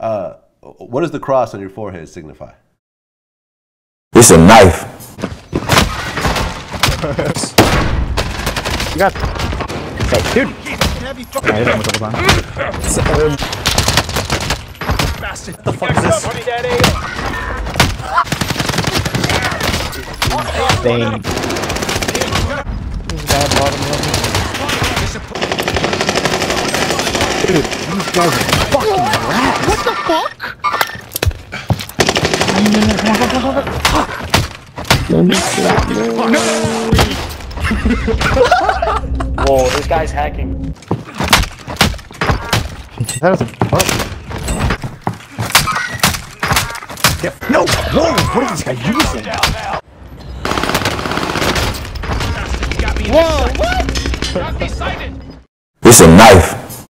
Uh, what does the cross on your forehead signify? It's a knife. You got. Hey, dude. I hit him a couple times. What the fuck is this? Bang. Dude, these guys are fucking rats. What the fuck? Whoa, this guy's hacking. That was a fuck. Yeah. No! Whoa! What is this guy using? Whoa, what? Not decided! It's a knife.